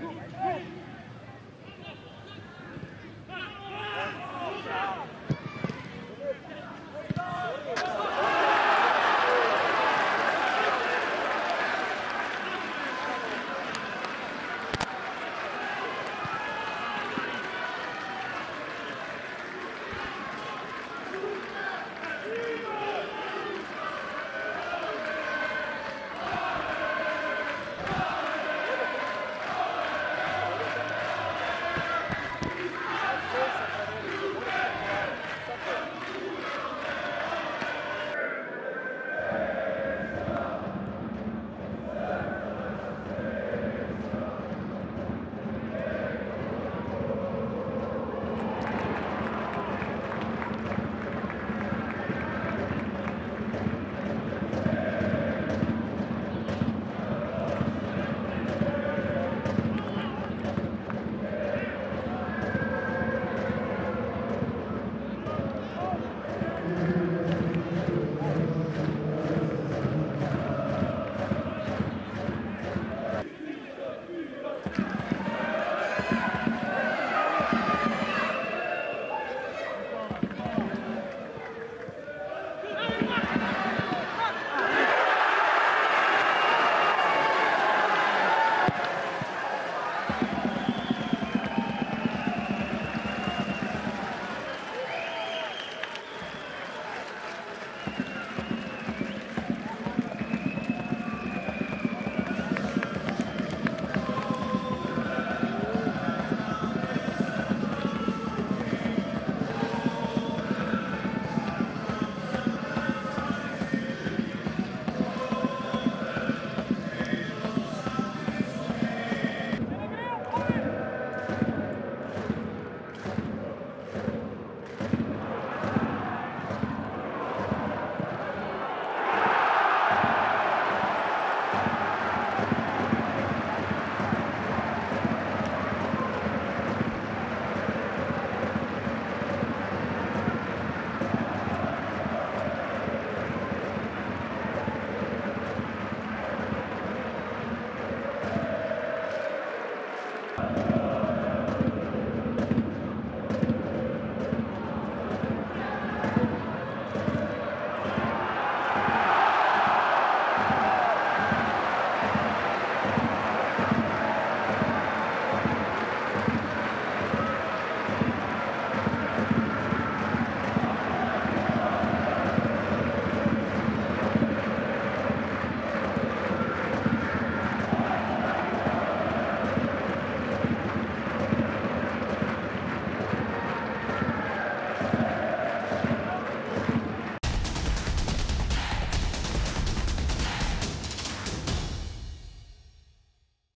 Go, go.